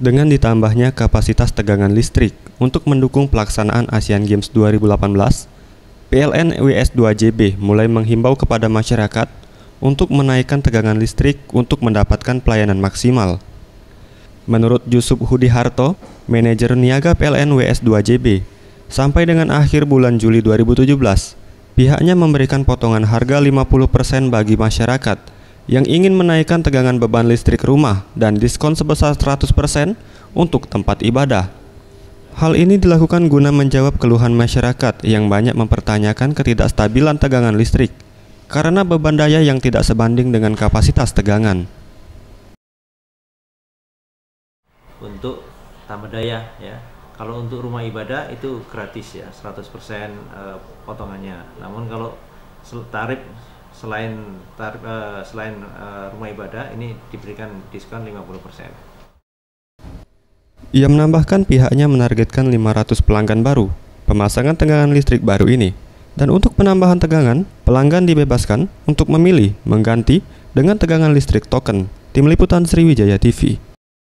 Dengan ditambahnya kapasitas tegangan listrik untuk mendukung pelaksanaan Asian Games 2018, PLN WS2JB mulai menghimbau kepada masyarakat untuk menaikkan tegangan listrik untuk mendapatkan pelayanan maksimal. Menurut Yusuf Hudiharto, manajer niaga PLN WS2JB, sampai dengan akhir bulan Juli 2017, pihaknya memberikan potongan harga 50% bagi masyarakat yang ingin menaikkan tegangan beban listrik rumah dan diskon sebesar 100% untuk tempat ibadah. Hal ini dilakukan guna menjawab keluhan masyarakat yang banyak mempertanyakan ketidakstabilan tegangan listrik karena beban daya yang tidak sebanding dengan kapasitas tegangan. Untuk tambah daya ya. Kalau untuk rumah ibadah itu gratis ya, 100% eh, potongannya. Namun kalau tarif selain tar, uh, selain uh, rumah ibadah ini diberikan diskon 50%. Ia menambahkan pihaknya menargetkan 500 pelanggan baru pemasangan tegangan listrik baru ini. Dan untuk penambahan tegangan, pelanggan dibebaskan untuk memilih mengganti dengan tegangan listrik token. Tim Liputan Sriwijaya TV.